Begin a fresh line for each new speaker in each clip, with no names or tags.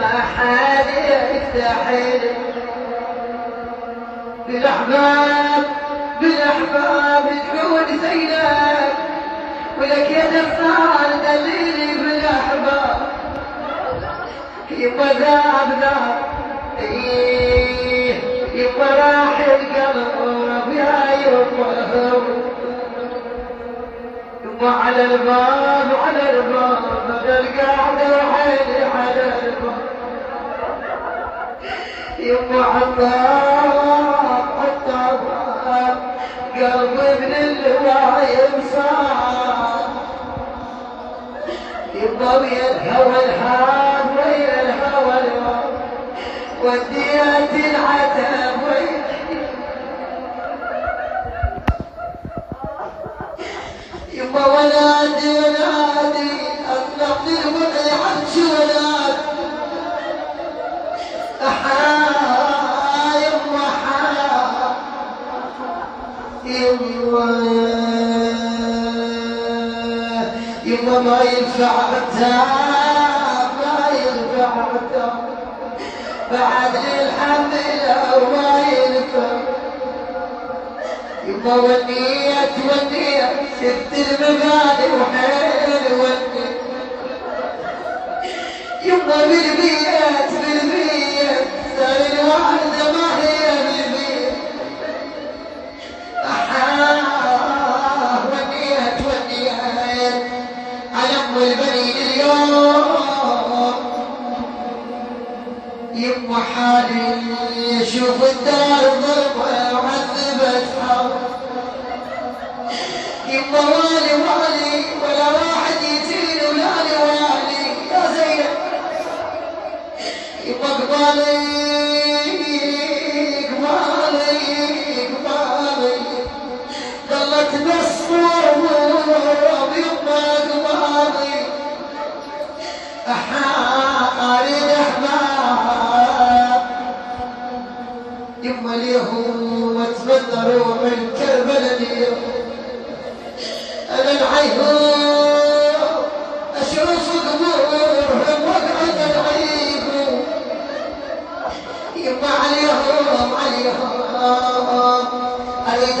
حد يفتح لي بالاحباب بالاحباب تكون زينب ولك يا دفال دليلي بالاحباب يبقى ذاب ذاب يبقى راح القلب يا يبقى يبقى على الباب على الباب. بدل قاعدة وحيلي على الباب يبقى عطاب عطاب قلب ابن الوايم صار يبقى ويا الهوى الحار ويا الهوى الوار وديت العتاب ويا يبقى ولادي ولادي اطلق لي الوضع عرش يما ما ينفع ما ينفع بعد الحمل وما ينفع. يما ونيت ونيت سبت المبادئ وحيل ونيت يما بالبيت يما حالي يشوف الدار ضربة وعذبت حول يما والي والي ولا واحد يجيني ولا لي والي يا زينب يما قبالي وتمنروا من كربلاء اليوم أنا العيهود أشوف قبورهم وقعد العيب يما عليهم عليهم. أريد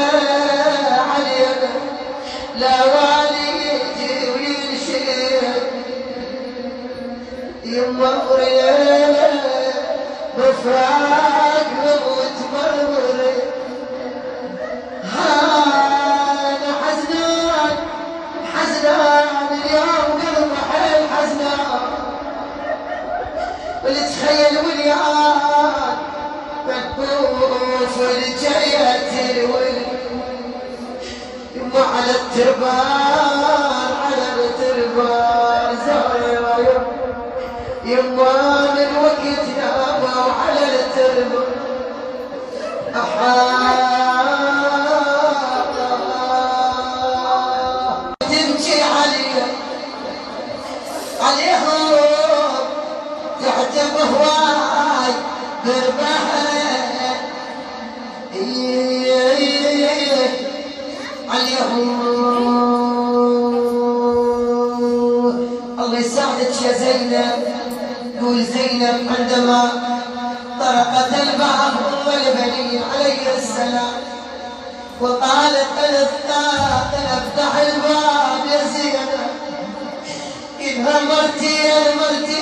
يما مرينا بفراق نموت مرمري أنا حزنان حزنان اليوم قلب حيل حزنان واللي تخيل وليان بتطوف الجيات الولي يما على التربان الله يساعدك يا زينب
تقول زينب عندما طرقت الباب ام البنين عليه السلام. وقالت أنا افتح الباب يا زينب. إذا مرتي مرتي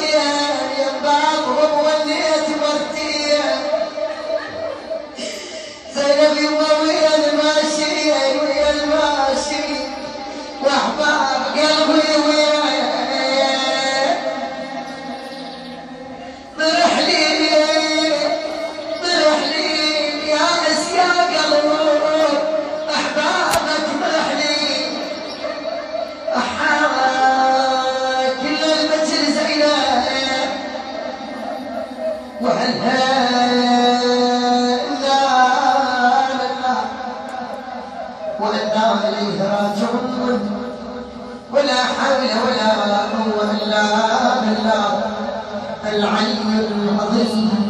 وأنا إليه راجعون ولا حول ولا قوة إلا بالله. العلي العظيم.